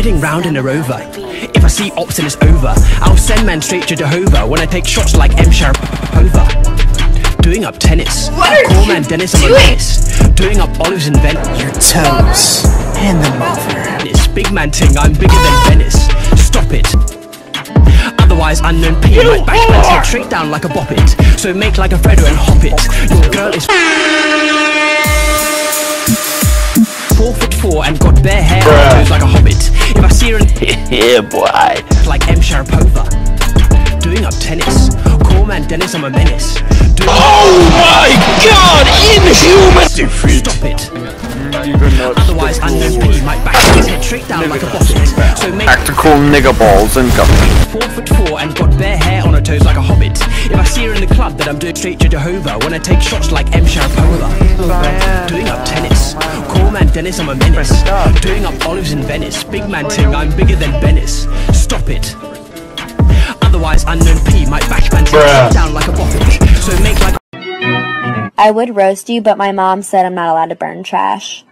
riding round in a rover. If I see ops and it's over, I'll send man straight to Jehovah when I take shots like M. Sharapova. Doing up tennis. Call man Dennis I'm a menace. Doing up olives and Venice. Your toes. Hand them over. This big man ting, I'm bigger than Venice. Stop it. Otherwise, unknown P might man's head straight down like a bop it. So make like a Fredo and hop it. Your girl is four foot four and got bare hair on toes like a hobbit. If I see her in Yeah, boy. like M. Sharapova. Doing up tennis. Call man Dennis, I'm a menace. Doing Oh my god! Inhuman! Stop it. Otherwise, unknown P might back his head straight down like a bop. So make Tactical nigger balls and incoming. four foot four and got bare hair on her toes like a hobbit. If I see her in the club, then I'm doing straight to Jehovah when I take shots like M. Sharapova. Dennis, I'm a menace. Doing up olives in Venice. Big man ting, I'm bigger than Venice. Stop it. Otherwise, unknown P might bash man down like a boppage. So make like I would roast you, but my mom said I'm not allowed to burn trash.